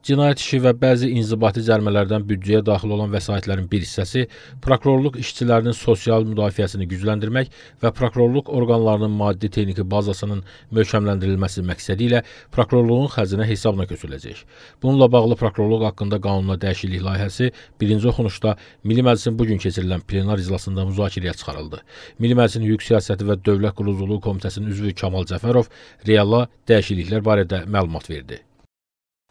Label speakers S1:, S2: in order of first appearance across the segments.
S1: Cinayət işi və bəzi inzibati cərimələrdən büdcəyə daxil olan vəsaitlərin bir hissəsi prokurorluq işçilərinin sosial müdafiəsini gücləndirmək və prokurorluq orqanlarının maddi-texniki bazasının möhkəmləndirilməsi məqsədi ilə prokurorluğun xəzinə hesabına köçürüləcək. Bununla bağlı prokurorluq haqqında qanuna dəyişiklik layihəsi birinci oxunuşda Milli Məclisin bu gün keçirilən plenar iclasında müzakirəyə çıxarıldı. Milli Məclisin Hüquq Siyasəti və Dövlət Quruculuğu Komitəsinin üzvü Kamal Cəfərov reala dəyişikliklər barədə məlumat verdi.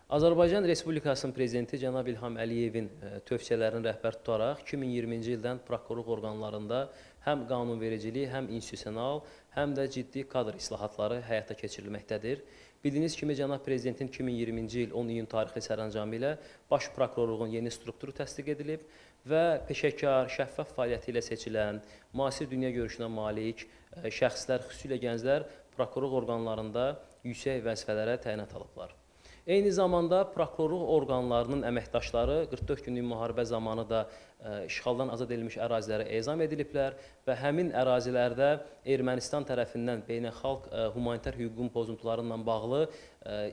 S2: Azərbaycan Respublikasının prezidenti cənab İlham Əliyevin e, tövsiyələrini rəhbər tutaraq 2020-ci ildən prokurorluq orqanlarında həm qanunvericilik, həm institusional, həm də ciddi kadr islahatları həyata keçirilməkdədir. Bildiyiniz kimi cənab prezidentin 2020-ci il 10 iyun tarixli sərəncamı ilə baş prokurorluğun yeni strukturu təsdiq edilib və peşəkar, şəffaf fəaliyyəti ilə seçilən, müasir dünya görüşünə malik e, şəxslər, xüsusilə gənclər prokurorluq orqanlarında yüksək vəzifələrə təyinat alıblar. Eyni zamanda prokurorluq orqanlarının əməkdaşları 44 günlük müharibə zamanı da e, işğaldan azad edilmiş ərazilərə ezam ediliblər və həmin ərazilərdə Ermənistan tərəfindən beynəlxalq e, humanitar hüququn pozuntuları ilə bağlı e,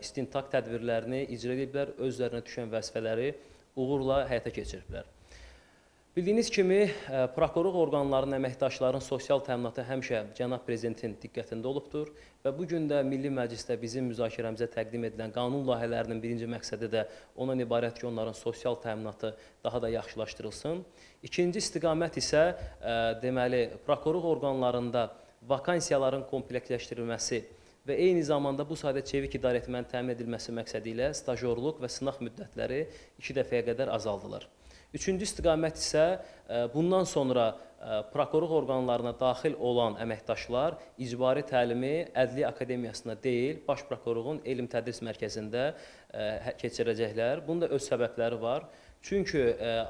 S2: istintaq tədbirlərini icra ediblər, özlərinə düşən vəzifələri uğurla həyata keçiriblər. Bildiyiniz kimi, e, prokurorluq orqanlarının əməkdaşlarının sosial təminatı həmişə cənab prezidentin diqqətində olubdur və bu gün də Milli Məclisdə bizim müzakirəmizə təqdim edilən qanun layihələrinin birinci məqsədi də ondan ibarət ki, onların sosial təminatı daha da yaxşılaşdırılsın. İkinci istiqamət isə e, deməli prokurorluq orqanlarında vakansiyaların kompleksləşdirilməsi və eyni zamanda bu sayda çevik idarə etmənin təmin edilməsi məqsədi ilə stajyorluq və sınaq müddətləri 2 dəfəyə qədər azaldılır. Üçüncü istiqamət isə e, bundan sonra prokurorluq orqanlarına daxil olan əməkdaşlar icbari təlimi Ədliyyə Akademiyasında deyil, Baş Prokurorluğun Elm Tədris Mərkəzində hə, keçirəcəklər. Bunun da öz səbəbləri var. Çünki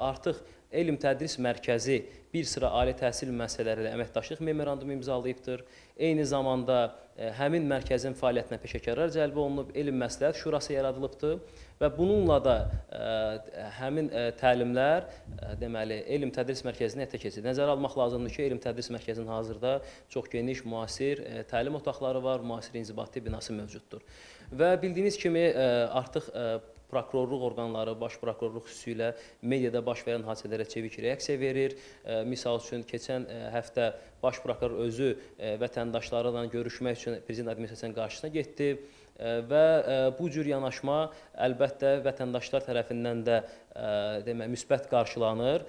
S2: artıq Elm Tədris Mərkəzi bir sıra ali təhsil müəssisələri ilə əməkdaşlıq memorandumu imzalayıbdır. Eyni zamanda həmin mərkəzin fəaliyyətinə peşəkarlar cəlb olunub, Elm Məsləhət Şurası yaradılıbdır və bununla da həmin təlimlər deməli elm tədris mərkəzinə həyata keçirilir. Nəzərə almaq lazımdır ki, elm tədris mərkəzinin hazırda çox geniş, müasir ə, təlim otaqları var, müasir inzibati binası mövcuddur. Və bildiyiniz kimi ə, artıq ə, prokurorluq orqanları, baş prokurorluq xüsusilə mediada baş verən hadisələrə çevik reaksiya verir. E, misal üçün keçən e, həftə baş prokuror özü e, vətəndaşları ilə görüşmək üçün prezident administrasiyasının qarşısına getdi və bu cür yanaşma əlbəttə vətəndaşlar tərəfindən də demə müsbət qarşılanır.